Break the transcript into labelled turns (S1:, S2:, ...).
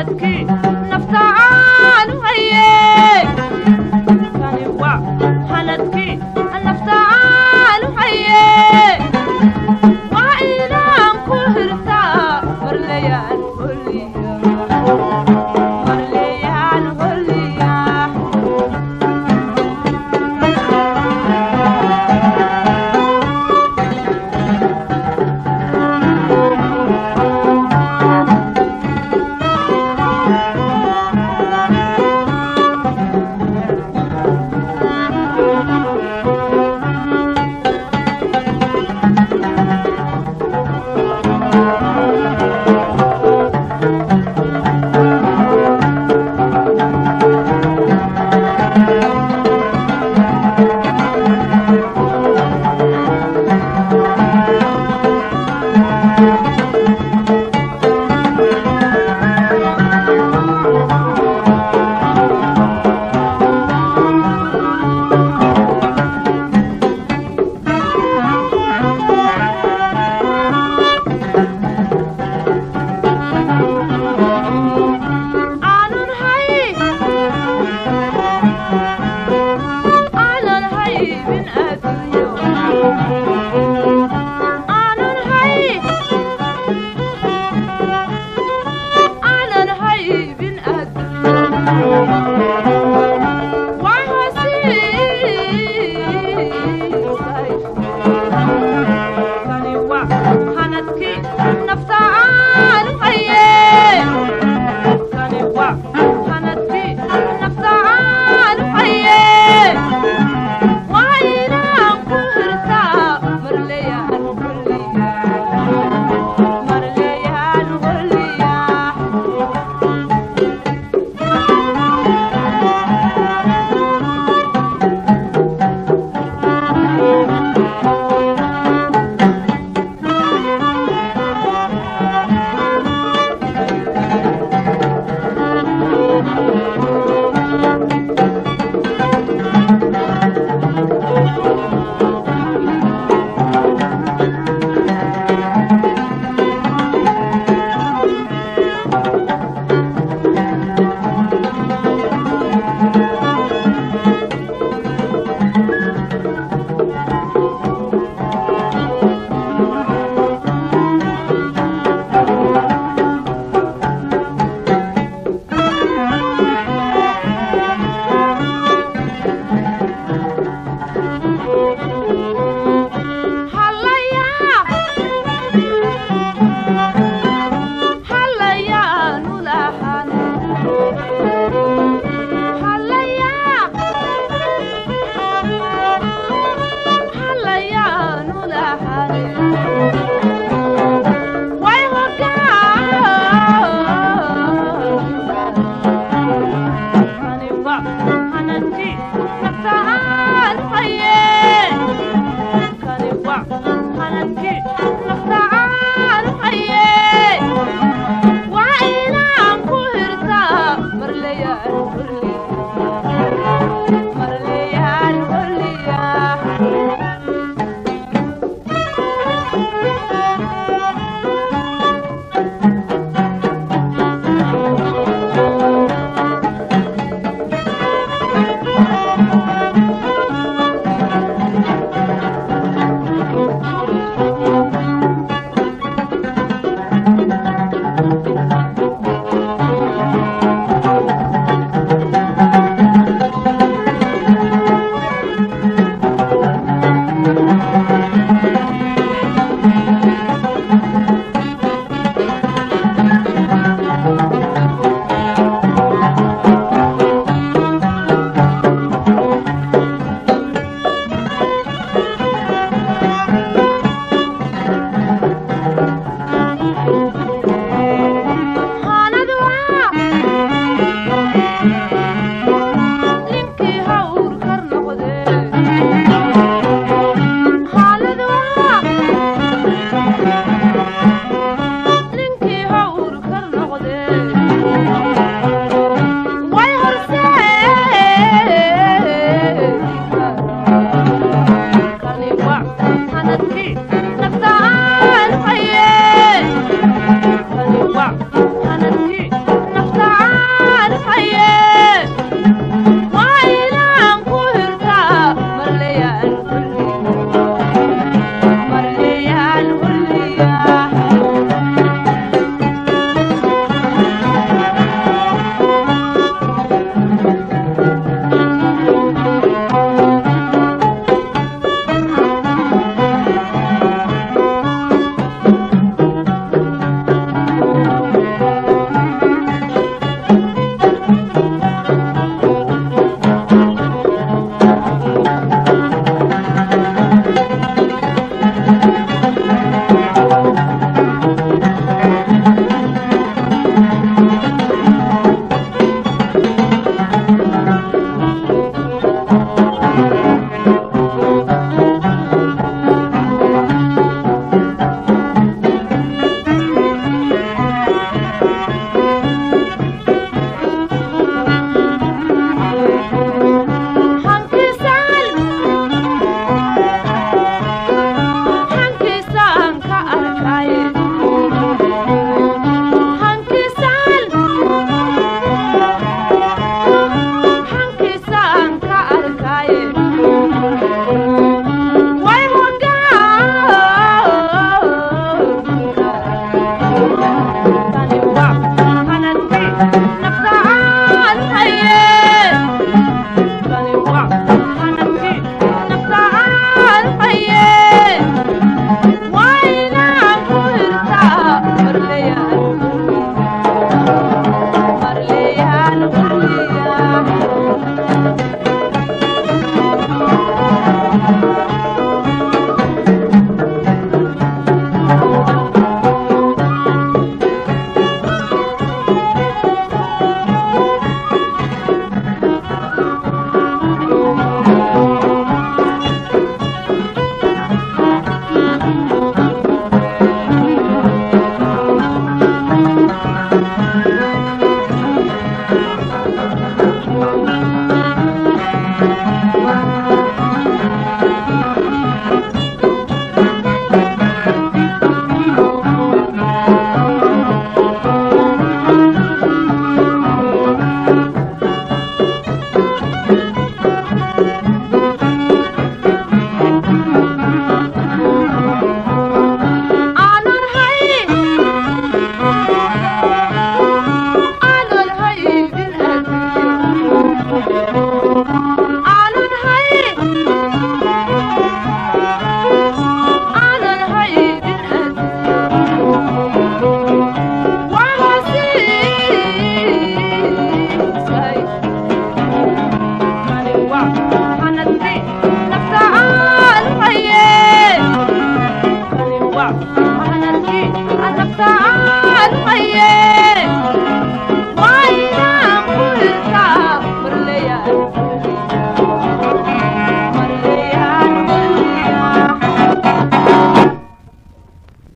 S1: Let's kick.